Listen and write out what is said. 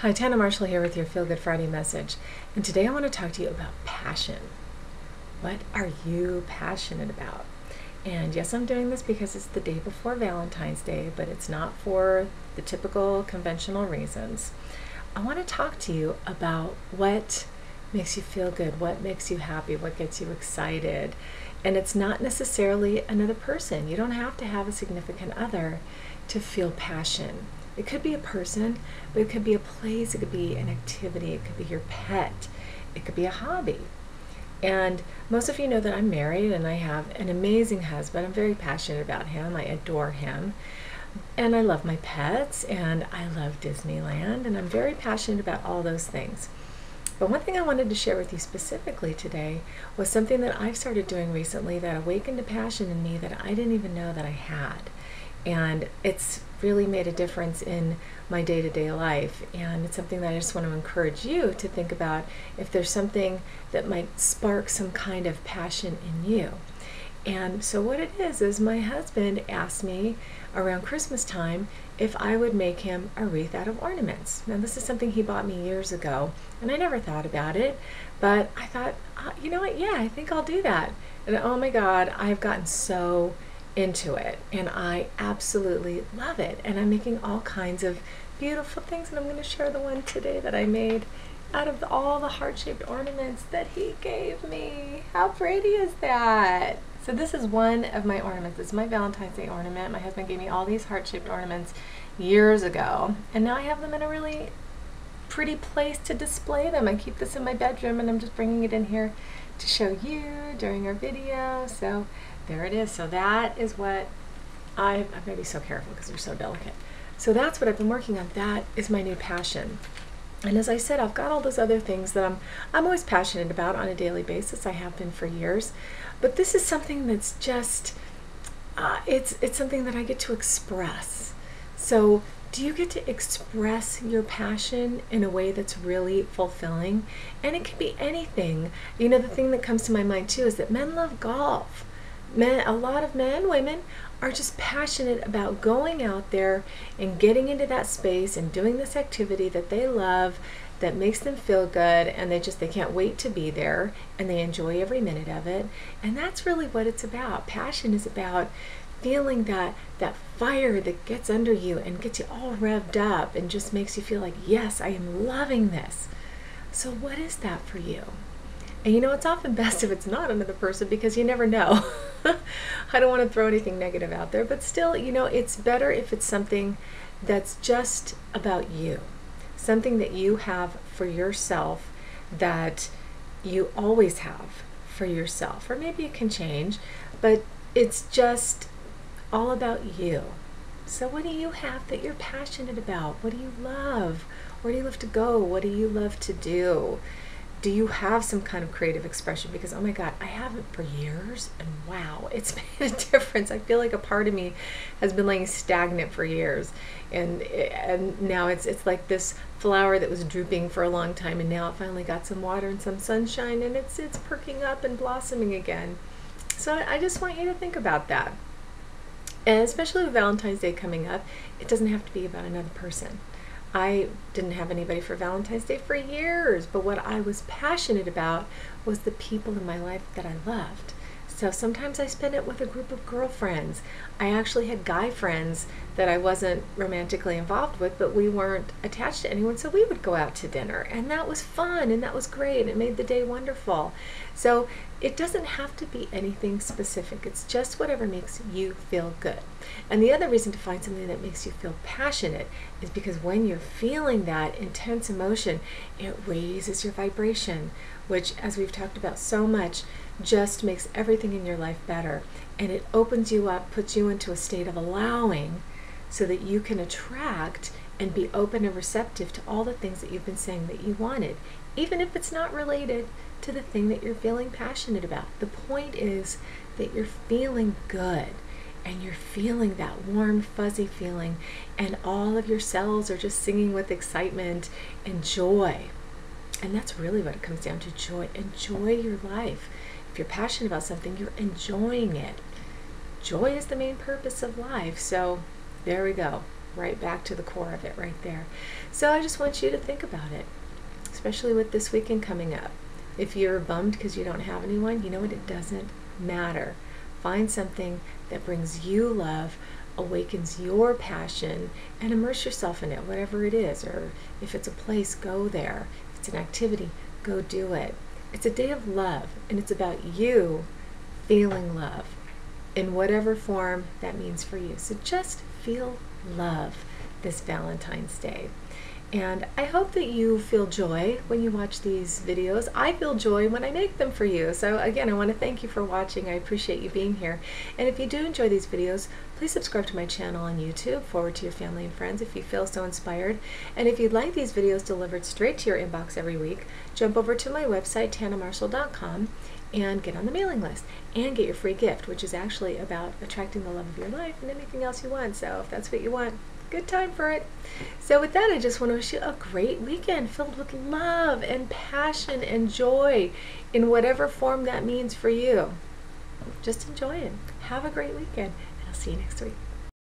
Hi, Tanna Marshall here with your Feel Good Friday message. And today I want to talk to you about passion. What are you passionate about? And yes, I'm doing this because it's the day before Valentine's Day, but it's not for the typical conventional reasons. I want to talk to you about what makes you feel good, what makes you happy, what gets you excited. And it's not necessarily another person. You don't have to have a significant other to feel passion. It could be a person, but it could be a place, it could be an activity, it could be your pet, it could be a hobby. And most of you know that I'm married and I have an amazing husband. I'm very passionate about him, I adore him. And I love my pets and I love Disneyland and I'm very passionate about all those things. But one thing I wanted to share with you specifically today was something that I've started doing recently that awakened a passion in me that I didn't even know that I had and it's really made a difference in my day to day life. And it's something that I just want to encourage you to think about if there's something that might spark some kind of passion in you. And so, what it is, is my husband asked me around Christmas time if I would make him a wreath out of ornaments. Now, this is something he bought me years ago, and I never thought about it, but I thought, uh, you know what, yeah, I think I'll do that. And oh my God, I've gotten so into it and I absolutely love it. And I'm making all kinds of beautiful things and I'm going to share the one today that I made out of all the heart-shaped ornaments that he gave me. How pretty is that? So this is one of my ornaments. This is my Valentine's Day ornament. My husband gave me all these heart-shaped ornaments years ago and now I have them in a really pretty place to display them. I keep this in my bedroom and I'm just bringing it in here to show you during our video. So there it is. So that is what I, I'm going to be so careful because they're so delicate. So that's what I've been working on. That is my new passion. And as I said, I've got all those other things that I'm I'm always passionate about on a daily basis. I have been for years, but this is something that's just uh, it's it's something that I get to express. So do you get to express your passion in a way that's really fulfilling? And it can be anything. You know, the thing that comes to my mind too is that men love golf men, a lot of men, women are just passionate about going out there and getting into that space and doing this activity that they love that makes them feel good and they just they can't wait to be there and they enjoy every minute of it. And that's really what it's about. Passion is about feeling that that fire that gets under you and gets you all revved up and just makes you feel like yes i am loving this. So what is that for you and you know, it's often best if it's not another person because you never know. I don't want to throw anything negative out there, but still, you know, it's better if it's something that's just about you, something that you have for yourself that you always have for yourself. Or maybe it can change, but it's just all about you. So, what do you have that you're passionate about? What do you love? Where do you love to go? What do you love to do? Do you have some kind of creative expression? Because oh my god i haven't for years and wow it's made a difference. I feel like a part of me has been laying stagnant for years. And and now it's it's like this flower that was drooping for a long time and now it finally got some water and some sunshine and it's it's perking up and blossoming again. So i just want you to think about that. And especially with valentine's day coming up it doesn't have to be about another person I didn't have anybody for Valentine's Day for years, but what I was passionate about was the people in my life that I loved. So sometimes I spend it with a group of girlfriends. I actually had guy friends that I wasn't romantically involved with, but we weren't attached to anyone, so we would go out to dinner. And that was fun and that was great. It made the day wonderful. So it doesn't have to be anything specific, it's just whatever makes you feel good. And the other reason to find something that makes you feel passionate is because when you're feeling that intense emotion, it raises your vibration, which, as we've talked about so much, just makes everything in your life better. And it opens you up, puts you into a state of allowing so that you can attract and be open and receptive to all the things that you've been saying that you wanted, even if it's not related to the thing that you're feeling passionate about. The point is that you're feeling good and you're feeling that warm, fuzzy feeling, and all of your cells are just singing with excitement and joy. And that's really what it comes down to joy. Enjoy your life. You're passionate about something, you're enjoying it. Joy is the main purpose of life. So there we go. right back to the core of it right there. So I just want you to think about it, especially with this weekend coming up. If you're bummed because you don't have anyone, you know what? It doesn't matter. Find something that brings you love, awakens your passion, and immerse yourself in it, whatever it is. Or if it's a place, go there. If it's an activity, go do it. It's a day of love, and it's about you feeling love in whatever form that means for you. So just feel love this Valentine's Day. And I hope that you feel joy when you watch these videos. I feel joy when I make them for you. So again, I want to thank you for watching. I appreciate you being here. And if you do enjoy these videos, please subscribe to my channel on YouTube, forward to your family and friends if you feel so inspired. And if you'd like these videos delivered straight to your inbox every week, jump over to my website, tannamarshall.com, and get on the mailing list and get your free gift, which is actually about attracting the love of your life and anything else you want. So if that's what you want, good time for it. So with that, I just want to wish you a great weekend filled with love and passion and joy in whatever form that means for you. Just enjoy it. Have a great weekend, and I'll see you next week.